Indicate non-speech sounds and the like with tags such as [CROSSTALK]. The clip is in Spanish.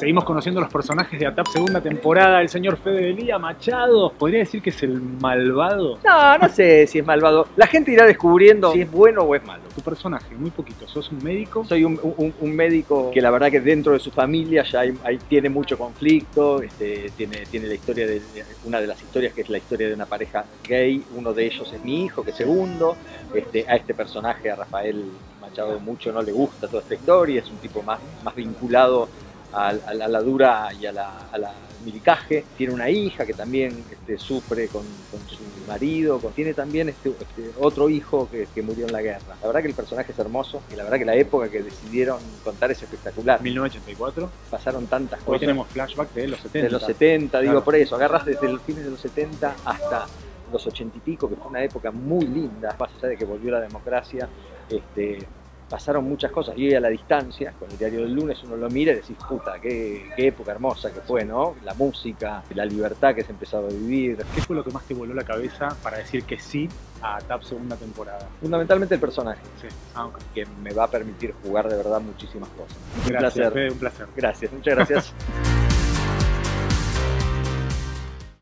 Seguimos conociendo los personajes de ATAP segunda temporada. El señor Fede Delía Machado. ¿Podría decir que es el malvado? No, no sé si es malvado. La gente irá descubriendo si es bueno o es malo. Tu personaje, muy poquito. ¿Sos un médico? Soy un, un- un médico que la verdad que dentro de su familia ya hay- hay- tiene mucho conflicto, este, tiene, tiene la historia de, de- una de las historias que es la historia de una pareja gay, uno de ellos es mi hijo, que es segundo, este, a este personaje, a Rafael Machado, mucho no le gusta toda esta historia, es un tipo más, más vinculado a, la, a la dura y a la, a la milicaje, tiene una hija que también este, sufre con, con su marido, con- tiene también este, este otro hijo que, que murió en la guerra. La verdad que el personaje es hermoso y la verdad que la época que decidieron contar es espectacular. 1984. Pasaron tantas Hoy cosas tenemos flashback de los 70. de los 70, digo por eso, agarras desde los fines de los 70 hasta los 80 y pico, que fue una época muy linda, más allá de que volvió la democracia, este, pasaron muchas cosas y a la distancia, con el diario del lunes uno lo mira y decís, puta, qué, qué época hermosa que fue, ¿no? La música, la libertad que se empezaba a vivir. ¿Qué fue lo que más te voló la cabeza para decir que sí a ATAP segunda temporada? Fundamentalmente el personaje, Sí. Ah, que me va a permitir jugar de verdad muchísimas cosas. Un Gracias, placer. Fede, un placer. Gracias, muchas gracias. [LAUGHS]